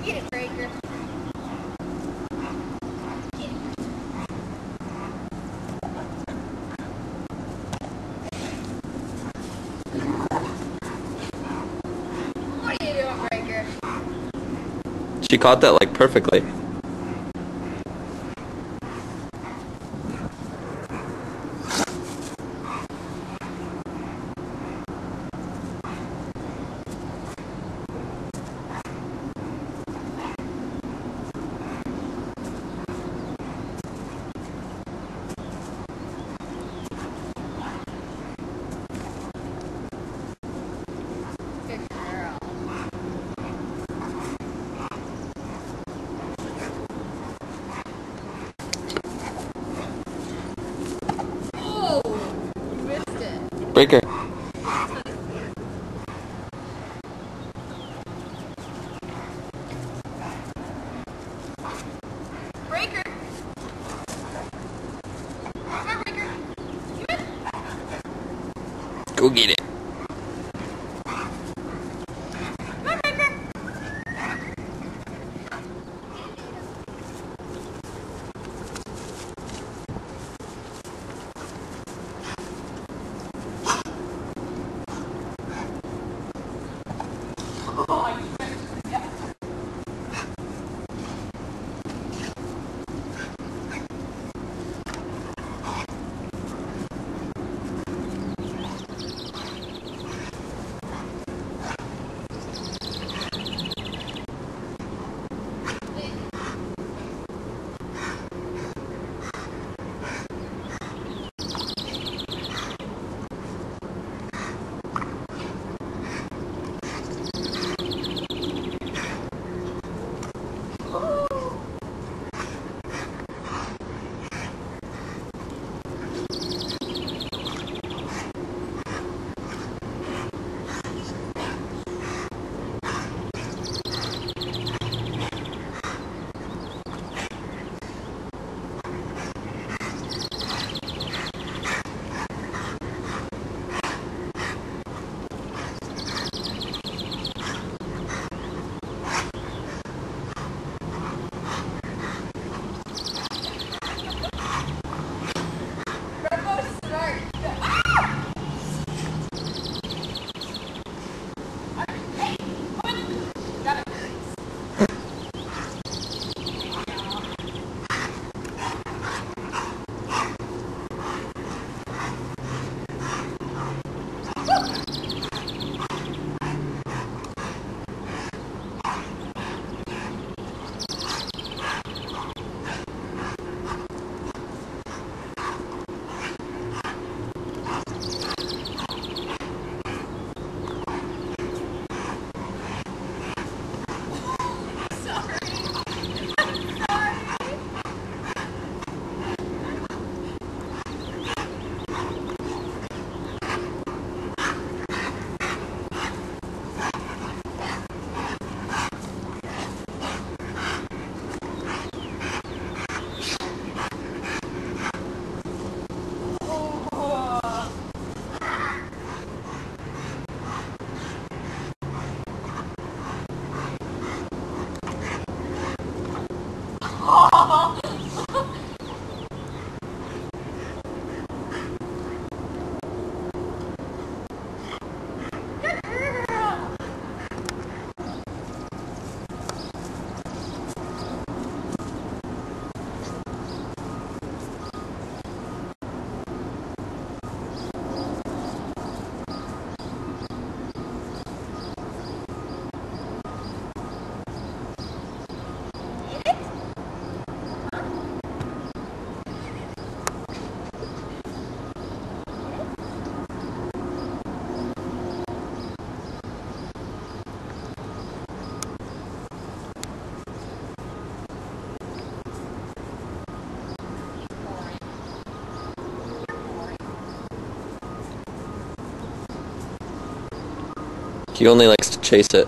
Get it, Breaker. She caught that like perfectly. Tugire. He only likes to chase it.